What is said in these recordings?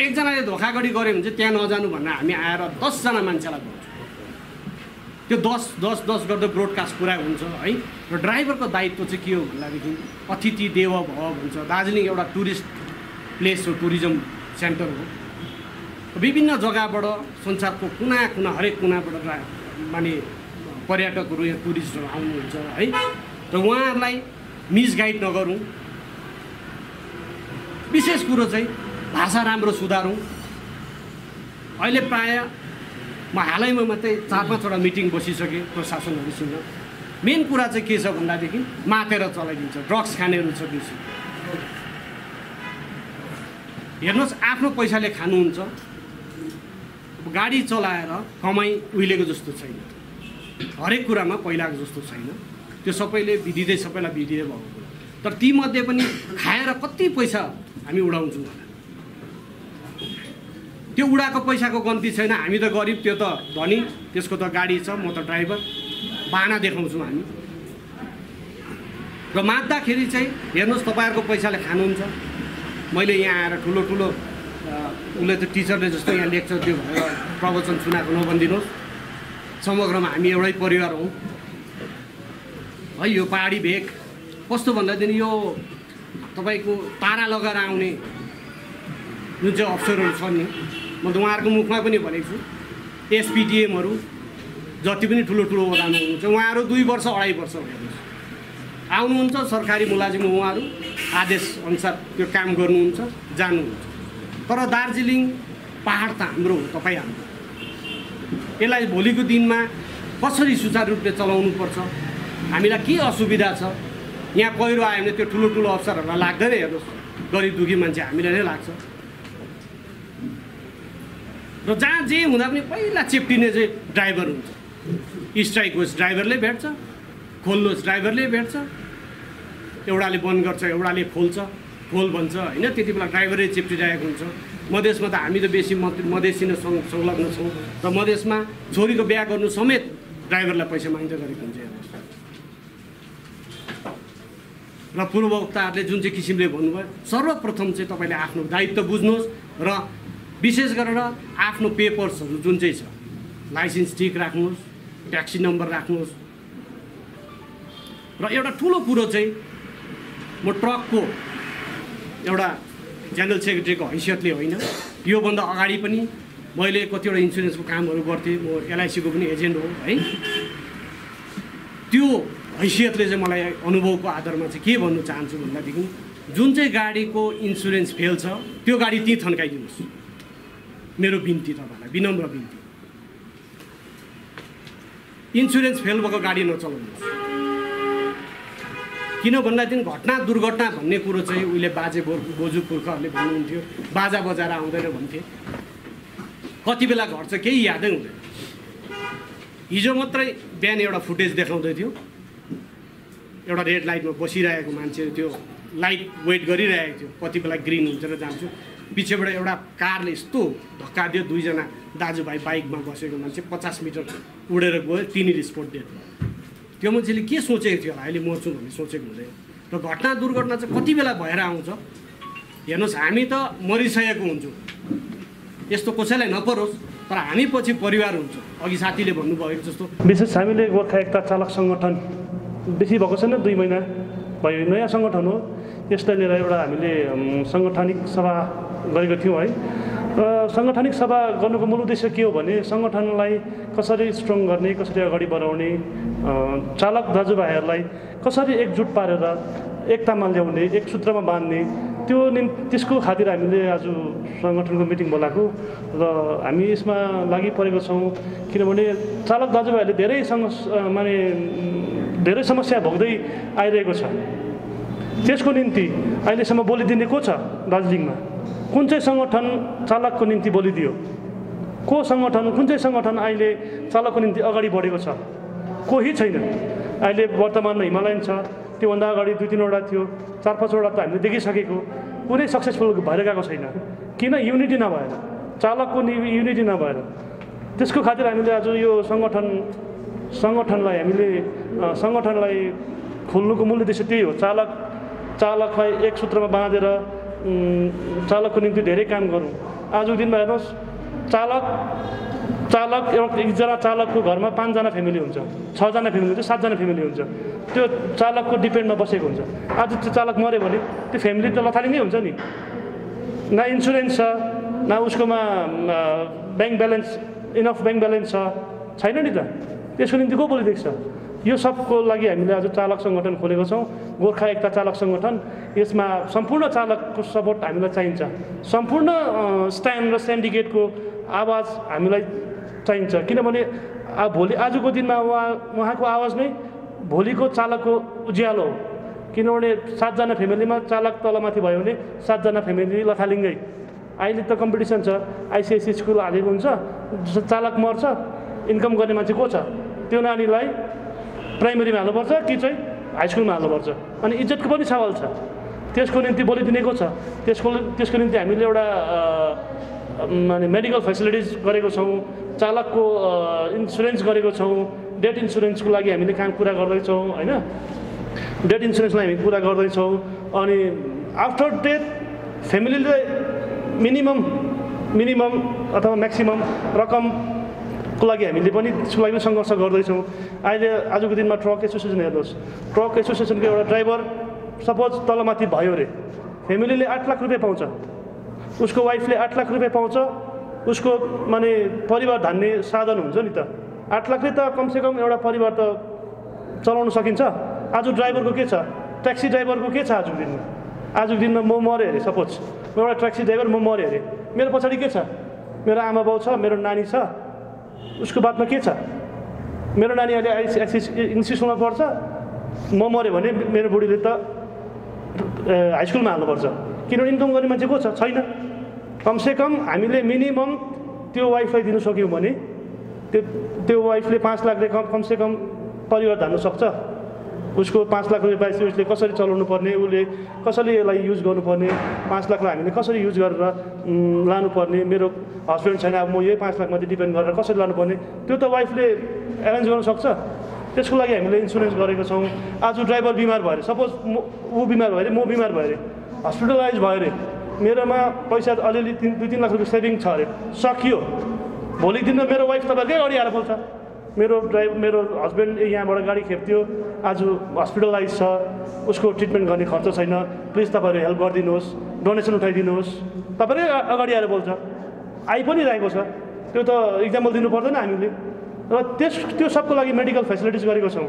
एकजनाले धोखागडी गऱ्यो भने चाहिँ त्यहाँ नजानु भनेर हामी आएर दसजना मान्छेलाई भन्छौँ त्यो दस दस दस गर्दा ब्रोडकास्ट पुरा हुन्छ है? र ड्राइभरको दायित्व चाहिँ के हो भन्दादेखि अतिथि देव भव भन्छ दार्जिलिङ एउटा टुरिस्ट प्लेस हो टुरिज्म सेन्टर हो। विभिन्न जग्गाबाट संसारको कुना कुना हरेक कुनाबाट माने पर्यटकहरू यहाँ टुरिस्टहरू आउनुहुन्छ है? र उहाँहरूलाई मिसगाइड नगरौँ। विशेष कुरो चाहिँ भाषा राम्रो सुधारौँ। अहिले प्राय म हालैमा मात्रै चार पाँचवटा मिटिङ बसिसकेँ प्रशासनहरूसँग मेन कुरा चाहिँ के छ भन्दादेखि मातेर चलाइदिन्छ ड्रग्स खानेहरू छ बेसी। हेर्नुहोस् आफ्नो पैसाले खानुहुन्छ। गाडी चलाएर कमाइ उहिलेको जस्तो छैन। हरेक कुरामा पहिलाको जस्तो छैन। त्यो सबैले विदिँदै सबैलाई विदिँदै भएको तर तीमध्ये पनि खाएर कति पैसा हामी उडाउँछौँ। त्यो उडाएको पैसाको गन्ती छैन। हामी त गरिब त्यो त धनी त्यसको त गाडी छ म त ड्राइभर। बाना देखाउँछौँ हामी। र मात्दाखेरि चाहिँ हेर्नुहोस् तपाईँहरूको पैसाले खानुहुन्छ। मैले यहाँ आएर ठुलो ठुलो उसले त टिचरले जस्तो यहाँ लेक्चर दियो भनेर प्रवचन सुनाएको नभनिदिनुहोस्। समग्रमा हामी एउटै परिवार हौँ। है यो पहाडी भेग कस्तो भन्दादेखि यो तपाईँको तारा लगाएर आउने जुन चाहिँ अफसरहरू छन् नि म त उहाँहरूको मुखमा पनि भनेको छु। एसपिडिएमहरू जति पनि ठुलो ठुलो ओदामा हुनुहुन्छ उहाँहरू दुई वर्ष अढाई वर्ष हेर्नुहोस् आउनुहुन्छ सरकारी मुलाजिम उहाँहरू। आदेशअनुसार त्यो काम गर्नुहुन्छ जानुहुन्छ। तर दार्जिलिङ पाहाड त हाम्रो हो तपाईँ हाम्रो। यसलाई भोलिको दिनमा कसरी सुचारू रूपले चलाउनुपर्छ हामीलाई के असुविधा छ? यहाँ पहिरो आयो भने त्यो ठुलो ठुलो अफसरहरूलाई लाग्दैन हेर्नुहोस्। गरिब दुःखी मान्छे हामीलाई नै लाग्छ। र जहाँ जे हुँदा पनि पहिला चेप्टिने चाहिँ ड्राइभर हुन्छ। स्ट्राइक होस् ड्राइभरले भेट्छ खोल्नुहोस् ड्राइभरले भेट्छ। एउटाले बन्द गर्छ एउटाले खोल्छ। खोल भन्छ होइन? त्यति बेला ड्राइभरै चेप्टिरहेको हुन्छ। मधेसमा त हामी त बेसी मधेसी नै संलग्न छौँ र मधेसमा छोरीको बिहा गर्नु समेत ड्राइभरलाई पैसा माग्दै गरेको हुन्छ। र पूर्ववक्ताहरूले जुन चाहिँ किसिमले भन्नुभयो सर्वप्रथम चाहिँ तपाईँले आफ्नो दायित्व बुझ्नुहोस् र विशेष गरेर आफ्नो पेपर्सहरू जुन चाहिँ छ लाइसेन्स ठिक राख्नुहोस् ट्याक्सी नम्बर राख्नुहोस्। र एउटा ठुलो कुरो चाहिँ म ट्रकको एउटा जेनरल सेक्रेटरीको हैसियतले होइन योभन्दा अगाडि पनि मैले कतिवटा इन्सुरेन्सको कामहरू गर्थेँ म एलआइसीको पनि एजेन्ट हो है। त्यो हैसियतले चाहिँ मलाई अनुभवको आधारमा चाहिँ के भन्नु चाहन्छु भन्दादेखि जुन चाहिँ गाडीको इन्सुरेन्स फेल छ त्यो गाडी त्यहीँ थन्काइदिनुहोस्। मेरो बिन्ती तपाईँलाई विनम्र बिन्ती। इन्सुरेन्स फेल भएको गाडी नचलाउनुहोस्। किन भन्दादेखि घटना दुर्घटना भन्ने कुरो चाहिँ उहिले बाजे बो बोजू पुर्खाहरूले भन्नुहुन्थ्यो बाजा बजाएर आउँदैन भन्थे। कति बेला घट्छ केही यादै हुँदैन। हिजो मात्रै बिहान एउटा फुटेज देखाउँदै थियो। एउटा रेड लाइटमा बसिरहेको मान्छे त्यो लाइट वेट गरिरहेको थियो। कति बेला ग्रिन हुन्छ र जान्छु। पछिबाट एउटा कारले यस्तो धक्का दियो दुईजना दाजुभाइ बाइकमा बसेको मान्छे पचास मिटर उडेर गयो तिनीले स्पोट दियो। त्यो मान्छेले के सोचेको थियो होला? अहिले मर्छु भन्ने सोचेको हुँदैन र घटना दुर्घटना चाहिँ कति बेला भएर आउँछ? हेर्नुहोस् हामी त मरिसकेको हुन्छौँ। यस्तो कसैलाई नपरोस् तर हामी पछि परिवार हुन्छ। अघि साथीले भन्नुभएको जस्तो। विशेष हामीले गोर्खा एकता चालक सङ्गठन बेसी भएको छैन दुई महिना भयो। नयाँ सङ्गठन हो। यसलाई लिएर एउटा हामीले सङ्गठनिक सभा गरेको थियौँ है। र सङ्गठनिक सभा गर्नुको मूल उद्देश्य के हो भने सङ्गठनलाई कसरी स्ट्रङ गर्ने कसरी अगाडि बढाउने चालक दाजुभाइहरूलाई कसरी एकजुट पारेर एकतामा ल्याउने एक सूत्रमा बाँध्ने त्यो निम् त्यसको खातिर हामीले आज सङ्गठनको मिटिङ बोलाएको र हामी यसमा लागि परेको छौँ। किनभने चालक दाजुभाइहरूले धेरै सङ्ग माने धेरै समस्या भोग्दै आइरहेको छ। त्यसको निम्ति अहिलेसम्म बोलिदिने को छ दार्जिलिङमा? कुन चाहिँ सङ्गठन चालकको निम्ति बोलिदियो? को सङ्गठन कुन चाहिँ सङ्गठन अहिले चालकको निम्ति अगाडि बढेको छ? कोही छैन। अहिले वर्तमानमा हिमालयन छ त्योभन्दा अगाडि दुई तिनवटा थियो चार पाँचवटा त हामीले देखिसकेको। कुनै सक्सेसफुल भएर गएको छैन। किन? युनिटी नभएर। चालकको नि युनिटी नभएर। त्यसको खातिर हामीले आज यो सङ्गठन सङ्गठनलाई हामीले सङ्गठनलाई खोल्नुको मूल उद्देश्य त्यही हो। चालक चालकलाई एक सूत्रमा बाँधेर चालकको निम्ति धेरै काम गरौँ। आजको दिनमा हेर्नुहोस् चालक चालक एउटा एकजना चालकको घरमा पाँचजना फ्यामिली हुन्छ छजना फ्यामिली हुन्छ सातजना फ्यामिली हुन्छ। त्यो चालकको डिपेन्डमा बसेको हुन्छ। आज त्यो चालक मऱ्यो भने त्यो फ्यामिली त लथालिङ्गै हुन्छ नि। न इन्सुरेन्स छ न उसकोमा bank balance enough bank balance छैन नि त? त्यसको निम्ति को बोलिदिएको छ यो सबको लागि हामीले आज चालक सङ्गठन खोलेको छौँ। गोर्खा एकता चालक सङ्गठन। यसमा सम्पूर्ण चालकको सपोर्ट हामीलाई चाहिन्छ। सम्पूर्ण स्ट्यान्ड र सेन्डिकेटको आवाज हामीलाई चाहिन्छ। किनभने भोलि आजको दिनमा उहाँ उहाँको आवाज नै भोलिको चालकको उज्यालो हो। किनभने सातजना फ्यामिलीमा चालक तलमाथि भयो भने सातजना फ्यामिली लथालिङ्गै। अहिले त कम्पिटिसन छ। आइसिएससी स्कुल हालेको हुन्छ। चालक मर्छ इन्कम गर्ने मान्छे को छ? त्यो नानीलाई प्राइमेरीमा हाल्नुपर्छ कि चाहिँ हाई स्कुलमा हाल्नुपर्छ? अनि इज्जतको पनि सवाल छ। त्यसको निम्ति बोलिदिने को छ। त्यसको त्यसको निम्ति हामीले एउटा माने मेडिकल फेसिलिटिज गरेको छौँ चालकको इन्सुरेन्स गरेको छौँ डेट इन्सुरेन्सको लागि हामीले काम कुरा गर्दैछौँ होइन? डेथ इन्सुरेन्सलाई हामी पुरा गर्दैछौँ अनि आफ्टर डेथ फ्यामिलीले मिनिमम मिनिमम अथवा म्याक्सिमम रकमको लागि हामीले पनि त्यसको लागि पनि सङ्घर्ष गर्दैछौँ। अहिले आजको दिनमा ट्रक एसोसिएसन हेर्नुहोस्। ट्रक एसोसिएसनको एउटा ड्राइभर सपोज तलमाथि भयो अरे। फ्यामिलीले आठ लाख रुपियाँ पाउँछ। उसको वाइफले आठ लाख रुपियाँ पाउँछ। उसको माने परिवार धान्ने साधन हुन्छ नि त। आठ लाखले त कमसेकम एउटा परिवार त चलाउन सकिन्छ। आज ड्राइभरको के छ? ट्याक्सी ड्राइभरको के छ आजको दिनमा? आजको दिनमा म मरेँ अरे सपोज। म एउटा ट्याक्सी ड्राइभर म मरेँ अरे। मेरो पछाडि के छ? मेरो आमा बाउ छ मेरो नानी छ। उसको बादमा के छ? मेरो नानी अहिले आइसिएससी इन्स्टिट्युसनमा पढ्छ। म मऱ्यो भने मेरो बुढीले त हाई स्कुलमा हाल्नुपर्छ। किनभने इन्कम गर्ने मान्छे को छ? छैन। कमसेकम हामीले मिनिमम त्यो वाइफलाई दिनु सक्यौँ भने त्यो त्यो वाइफले पाँच लाखले कम कमसेकम परिवार धान्नु सक्छ। उसको पाँच लाख रुपियाँ पाएपछि उसले कसरी चलाउनु पर्ने उसले कसरी यसलाई युज गर्नुपर्ने पाँच लाखलाई हामीले कसरी युज गरेर लानुपर्ने मेरो हस्बेन्ड छैन अब म यही पाँच लाखमाथि डिपेन्ड गरेर कसरी लानुपर्ने त्यो त वाइफले एरेन्ज गर्न सक्छ। त्यसको लागि हामीले इन्सुरेन्स गरेको छौँ। आज ड्राइभर बिमार भयो अरे सपोज म ऊ बिमार भयो अरे म बिमार भयो अरे हस्पिटलाइज भयो अरे मेरोमा पैसा अलिअलि तिन दुई तिन लाख रुपियाँ सेभिङ छ अरे सकियो। भोलिको दिनमा मेरो वाइफ तपाईँहरूकै अगाडि आएर बोल्छ मेरो ड्राइभ मेरो हस्बेन्ड यहाँबाट गाडी खेप्थ्यो। आज हस्पिटलाइज छ उसको ट्रिटमेन्ट गर्ने खर्च छैन। प्लिज तपाईँहरू हेल्प गरिदिनुहोस् डोनेसन उठाइदिनुहोस्। तपाईँकै अ- अगाडि आएर बोल्छ। आइ पनि रहेको छ। त्यो त इक्जाम्पल दिनु पर्दैन हामीले। र त्यस त्यो सबको लागि मेडिकल फेसिलिटिज गरेको छौँ।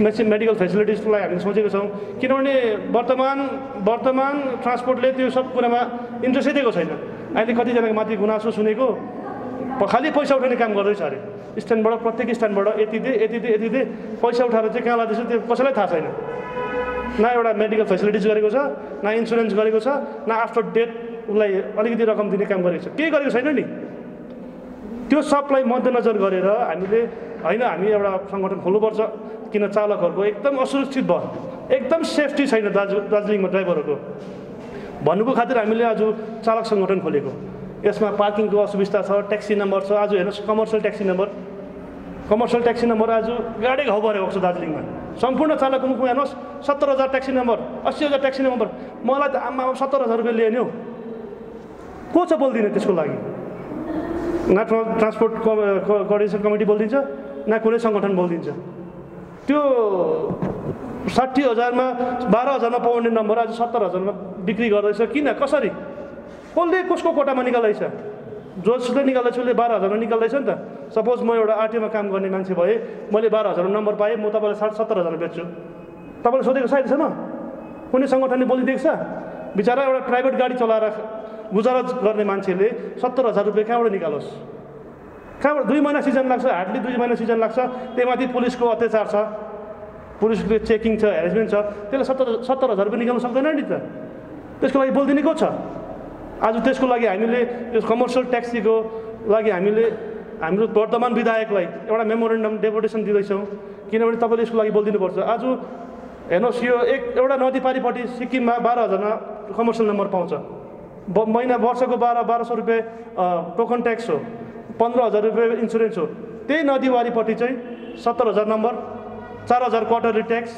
मेसिन मेडिकल फेसिलिटिजलाई हामीले सोचेको छौँ। किनभने वर्तमान वर्तमान ट्रान्सपोर्टले त्यो सब कुरामा इन्ट्रेस्टै दिएको छैन। अहिले कतिजनाको माथि गुनासो सुनेको। खालि पैसा उठाउने काम गर्दैछ अरे। स्ट्यान्डबाट प्रत्येक स्ट्यान्डबाट यति दे यति दे यति दे पैसा उठाएर चाहिँ कहाँ लाँदैछ त्यो कसैलाई थाहा छैन। न एउटा मेडिकल फेसिलिटिज गरेको छ न इन्सुरेन्स गरेको छ न आफ्टर डेथ उसलाई अलिकति रकम दिने काम गरेको छ। केही गरेको छैन नि। त्यो सबलाई मध्यनजर गरेर हामीले होइन हामी एउटा सङ्गठन खोल्नुपर्छ किन चालकहरूको एकदम असुरक्षित भयो एकदम सेफ्टी छैन दार्जि दार्जिलिङमा ड्राइभरहरूको भन्नुको खातिर हामीले आज चालक सङ्गठन खोलेको। यसमा पार्किङको असुविस्ता छ ट्याक्सी नम्बर छ आज हेर्नुहोस् commercial taxi number. Commercial taxi number आज गाडै घाउ परेको छ दार्जिलिङमा। सम्पूर्ण चालकको मुखमा हेर्नुहोस् सत्तर हजार ट्याक्सी नम्बर अस्सी हजार ट्याक्सी नम्बर। मलाई त आमा सत्तर हजार रुपियाँ लियो नि हौ। को छ बोलिदिने त्यसको लागि? न ट्रा- ट्रान्सपोर्ट क- क- कोअर्डिनेसन कमिटी बोलिदिन्छ न कुनै सङ्गठन बोलिदिन्छ। त्यो साठी हजारमा बाह्र हजारमा पाउने नम्बर आज सत्तर हजारमा बिक्री गर्दैछ। किन? कसरी? कसले कसको कोटामा निकाल्दैछ? जसले निकाल्दैछ उसले बाह्र हजारमा निकाल्दैछ नि त। सपोज म एउटा आरटिओमा काम गर्ने मान्छे भए मैले बाह्र हजारमा नम्बर पाएँ म तपाईँलाई सात सत्तर हजारमा बेच्छु। तपाईँले सोधेको छ अहिलेसम्म कुनै सङ्गठनले बोलिदिएको छ? बिचरा एउटा प्राइभेट गाडी चलाएर गुजारा गर्ने मान्छेले सत्तर हजार रुपियाँ कहाँबाट निकालोस्? कहाँबाट? दुई महिना सिजन लाग्छ हार्डली दुई महिना सिजन लाग्छ त्यही माथि पुलिसको अत्याचार छ पुलिसको चेकिङ छ हेरेसमेन्ट छ त्यसले सत्तर सत्तर हजार रुपियाँ निकाल्नु सक्दैन नि त। त्यसको लागि बोलिदिने को छ? आज त्यसको लागि हामीले यो कमर्सियल ट्याक्सीको लागि हामीले हाम्रो वर्तमान विधायकलाई एउटा मेमोरेन्डम डेपुटेसन दिँदैछौँ। किनभने तपाईँले यसको लागि बोलिदिनुपर्छ। आज हेर्नुहोस् यो एक एउटा नदी पारिपट्टि सिक्किममा बाह्र हजारमा कमर्सियल नम्बर पाउँछ। ब महिना वर्षको बाह्र बाह्र सौ रुपियाँ टोकन ट्याक्स हो। पन्ध्र हजार रुपियाँ इन्सुरेन्स हो। त्यही नदीवारीपट्टि चाहिँ सत्तर हजार नम्बर चार हजार क्वार्टरली ट्याक्स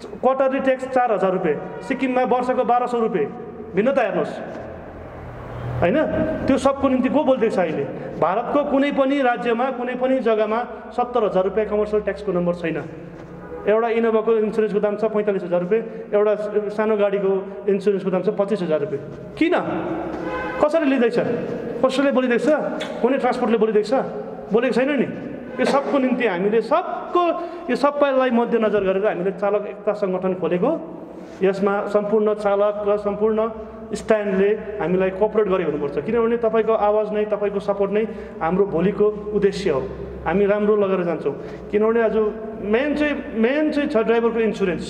क्वार्टरली ट्याक्स चार हजार रुपियाँ सिक्किममा वर्षको बाह्र सौ रुपियाँ भिन्नता हेर्नुहोस्। होइन? त्यो सबको निम्ति को बोलिदिएको छ अहिले? भारतको कुनै पनि राज्यमा कुनै पनि जग्गामा सत्तर हजार रुपियाँ कमर्सियल ट्याक्सको नम्बर छैन। एउटा इनोभाको इन्सुरेन्सको दाम छ पैँतालिस हजार रुपियाँ। एउटा सानो गाडीको इन्सुरेन्सको दाम छ पच्चिस हजार रुपियाँ। किन? कसरी लिँदैछ? कसैले बोलिदिएको छ? कुनै ट्रान्सपोर्टले बोलिदिएको छ? बोलेको छैन नि। यो सबको निम्ति हामीले सबको यो सबैलाई मध्यनजर गरेर हामीले चालक एकता सङ्गठन खोलेको यसमा सम्पूर्ण चालक र सम्पूर्ण स्ट्यान्डले हामीलाई कोअपरेट गरेको हुनुपर्छ किनभने तपाईँको आवाज नै तपाईँको सपोर्ट नै हाम्रो भोलिको उद्देश्य हो। हामी राम्रो लगेर जान्छौँ। किनभने आज मेन चाहिँ मेन चाहिँ छ ड्राइभरको इन्सुरेन्स।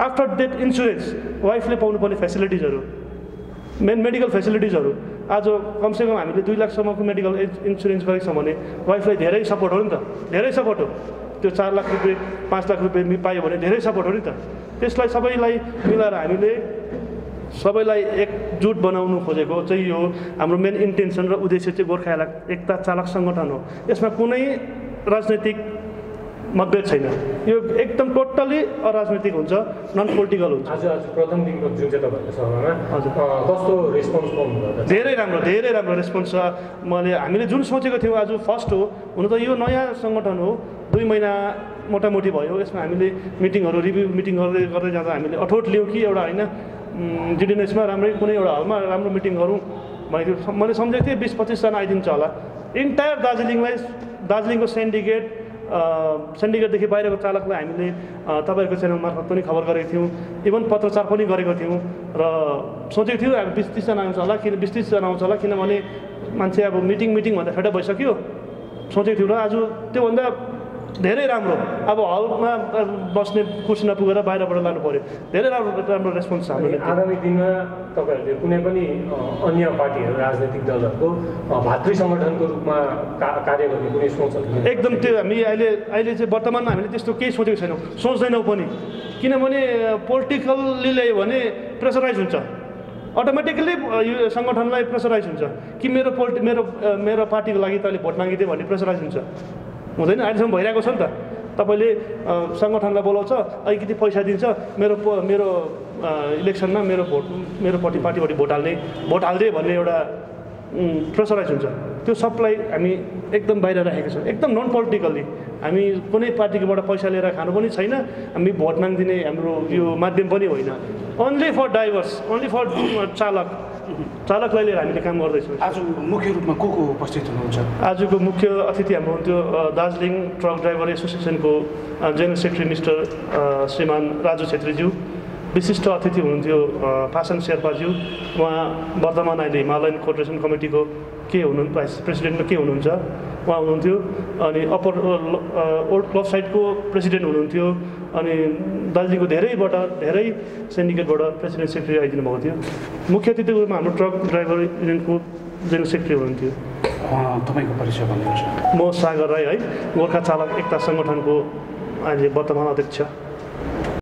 आफ्टर डेथ इन्सुरेन्स वाइफले पाउनुपर्ने फेसिलिटिजहरू। मेन मेडिकल फेसिलिटिजहरू। आज कमसेकम हामीले दुई लाखसम्मको मेडिकल इन्सुरेन्स गरेको छौँ भने वाइफलाई धेरै सपोर्ट हो नि त। धेरै सपोर्ट हो। त्यो चार लाख रुपियाँ पाँच लाख रुपियाँ पायो भने धेरै सपोर्ट हो नि त। त्यसलाई सबैलाई मिलाएर हामीले सबैलाई एकजुट बनाउनु खोजेको चाहिँ यो हाम्रो मेन इन्टेन्सन र उद्देश्य चाहिँ गोर्खा एकता चालक सङ्गठन हो। यसमा कुनै राजनैतिक मतभेद छैन। यो एकदम टोटल्ली अराजनैतिक हुन्छ नन पोलिटिकल हुन्छ। आज आज प्रथम दिनको जुन चाहिँ तपाईँहरूको सभामा कस्तो रेस्पोन्स पाउनुभयो त? धेरै राम्रो धेरै राम्रो रेस्पोन्स छ। मैले हामीले जुन सोचेको थियौँ आज फर्स्ट हो हुन त यो नयाँ सङ्गठन हो। दुई महिना मोटामोटी भयो यसमा हामीले मिटिङहरू रिभ्यू मिटिङ गर्दै गर्दै जाँदा हामीले अठोट लियौँ कि एउटा होइन? जिडिएनएसमा राम्रै कुनै एउटा हलमा राम्रो मिटिङ गरौँ मैले मैले सम्झेको थिएँ बिस पच्चिसजना आइदिन्छ होला। इन्टायर दार्जिलिङलाई दार्जिलिङको सेन्डिकेट सेन्डिकेटदेखि बाहिरको चालकलाई हामीले तपाईँहरूको च्यानल मार्फत पनि खबर गरेको थियौँ। इभन पत्रचार पनि गरेको थियौँ र सोचेको थियो अब बिस तिसजना आउँछ होला किन बिस तिसजना आउँछ होला किनभने मान्छे अब मिटिङ मिटिङ भन्दा फेटा भइसक्यो। सोचेको थियौँ र आज त्योभन्दा धेरै राम्रो। अब हलमा बस्ने कुर्सी नपुगेर बाहिरबाट लानु पऱ्यो धेरै राम्रो राम्रो रेस्पोन्स हाम्रो। आगामी दिनमा तपाईँहरूले कुनै पनि अन्य पार्टीहरू राजनैतिक दलहरूको भातृ सङ्गठनको रूपमा कार्य गर्ने कुनै सोचहरू? एकदम त्यो हामी अहिले अहिले चाहिँ वर्तमानमा हामीले त्यस्तो केही सोचेको छैनौँ। सोच्दैनौँ पनि। किनभने पोलिटिकल्ली ल्यायो भने प्रेसराइज हुन्छ। अटोमेटिकली यो सङ्गठनलाई प्रेसराइज हुन्छ। कि मेरो पोलिटि मेरो मेरो पार्टीको लागि तैँले भोट मागिदियो भने प्रेसराइज हुन्छ। हुँदैन। अहिलेसम्म भइरहेको छ नि त। तपाईँले सङ्गठनलाई बोलाउँछ अलिकति पैसा दिन्छ मेरो प- मेरो इलेक्सनमा मेरो भोट मेरो पार्टी पार्टीबाट भोट हाल्ने भोट हाल्दे भन्ने एउटा प्रेसराइज हुन्छ। त्यो सबलाई हामी एकदम बाहिर राखेको छौँ। एकदम नन पोलिटिकल्ली हामी कुनै पार्टीकोबाट पैसा लिएर खानु पनि छैन। हामी भोट मागिदिने हाम्रो यो माध्यम पनि होइन। Only for drivers only for चालक। चालकलाई लिएर हामीले काम गर्दैछौँ। आज मुख्य रूपमा को को उपस्थित हुनुहुन्छ? आजको मुख्य अतिथि हाम्रो हुन्थ्यो दार्जिलिङ ट्रक ड्राइभर एसोसिएसनको जेनरल सेक्रेटरी मिस्टर श्रीमान राजु छेत्रीज्यू। विशिष्ट अतिथि हुनुहुन्थ्यो अ, फासन शेर्पाज्यू। उहाँ वर्तमान अहिले हिमालयन कोर्पोरेसन कमिटीको के हुनु भाइस प्रेसिडेन्टमा के हुनुहुन्छ? उहाँ हुनुहुन्थ्यो अनि अप्पर ओल्ड क्लब साइडको प्रेसिडेन्ट हुनुहुन्थ्यो अनि दार्जिलिङको धेरैबाट धेरै सिन्डिकेटबाट प्रेसिडेन्ट सेक्रेटरी आइदिनु भएको थियो। मुख्य अतिथिको रूपमा हाम्रो ट्रक ड्राइभर युनियनको जेनरल सेक्रेटरी हुनुहुन्थ्यो। तपाईँको परिचय भन्नुहुन्छ म सागर राई है गोर्खा चालक एकता सङ्गठनको अहिले वर्तमान अध्यक्ष।